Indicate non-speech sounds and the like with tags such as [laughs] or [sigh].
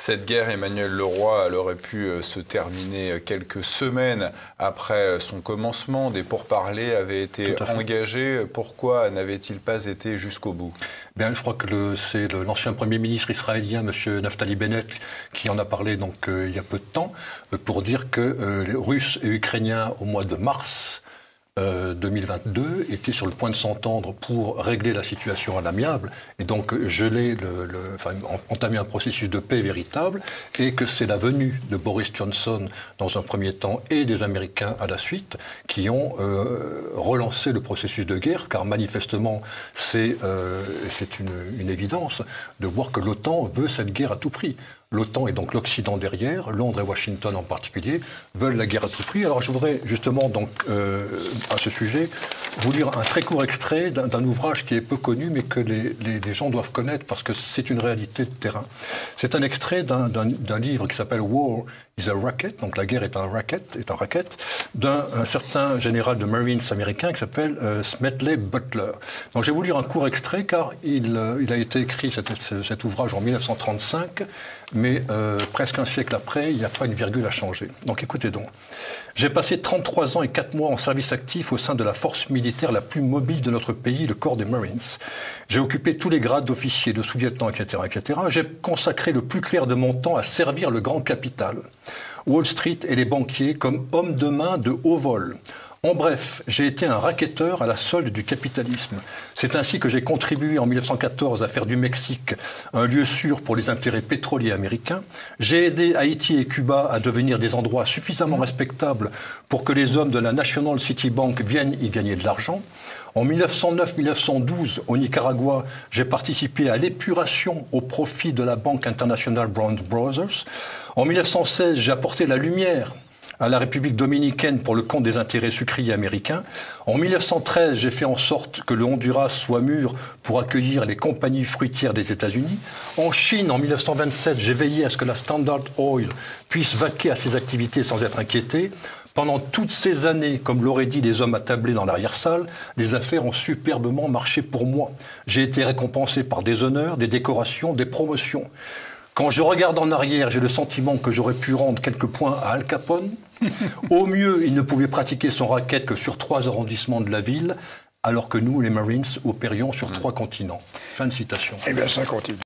Cette guerre, Emmanuel Leroy, elle aurait pu euh, se terminer quelques semaines après euh, son commencement. Des pourparlers avaient été engagés. Pourquoi n'avait-il pas été jusqu'au bout? Bien, je crois que c'est l'ancien Premier ministre israélien, M. Naftali Bennett, qui en a parlé donc, euh, il y a peu de temps, pour dire que les Russes et Ukrainiens, au mois de mars, 2022 euh, était sur le point de s'entendre pour régler la situation à l'amiable et donc geler, le, entamer un processus de paix véritable et que c'est la venue de Boris Johnson dans un premier temps et des Américains à la suite qui ont euh, relancé le processus de guerre car manifestement c'est euh, une, une évidence de voir que l'OTAN veut cette guerre à tout prix. L'OTAN et donc l'Occident derrière, Londres et Washington en particulier, veulent la guerre à tout prix. Alors je voudrais justement donc euh, à ce sujet vous lire un très court extrait d'un ouvrage qui est peu connu mais que les, gens doivent connaître parce que c'est une réalité de terrain. C'est un extrait d'un livre qui s'appelle War is a Racket, donc la guerre est un racket, est un racket, d'un certain général de Marines américain qui s'appelle euh, Butler. Donc je vais vous lire un court extrait car il, euh, a été écrit cet, cet ouvrage en 1935 mais euh, presque un siècle après, il n'y a pas une virgule à changer. Donc écoutez donc. J'ai passé 33 ans et 4 mois en service actif au sein de la force militaire la plus mobile de notre pays, le corps des Marines. J'ai occupé tous les grades d'officier, de sous-lieutenant, etc., etc. J'ai consacré le plus clair de mon temps à servir le grand capital. Wall Street et les banquiers comme hommes de main de haut vol, en bref, j'ai été un racketteur à la solde du capitalisme. C'est ainsi que j'ai contribué en 1914 à faire du Mexique un lieu sûr pour les intérêts pétroliers américains. J'ai aidé Haïti et Cuba à devenir des endroits suffisamment respectables pour que les hommes de la National City Bank viennent y gagner de l'argent. En 1909-1912, au Nicaragua, j'ai participé à l'épuration au profit de la Banque internationale Brown Brothers. En 1916, j'ai apporté la lumière à la République dominicaine pour le compte des intérêts sucriers américains. En 1913, j'ai fait en sorte que le Honduras soit mûr pour accueillir les compagnies fruitières des États-Unis. En Chine, en 1927, j'ai veillé à ce que la Standard Oil puisse vaquer à ses activités sans être inquiétée. Pendant toutes ces années, comme l'auraient dit les hommes attablés dans l'arrière-salle, les affaires ont superbement marché pour moi. J'ai été récompensé par des honneurs, des décorations, des promotions. Quand je regarde en arrière, j'ai le sentiment que j'aurais pu rendre quelques points à Al Capone. [laughs] Au mieux, il ne pouvait pratiquer son racket que sur trois arrondissements de la ville, alors que nous, les Marines, opérions sur trois continents. Fin de citation. Eh bien, ça continue.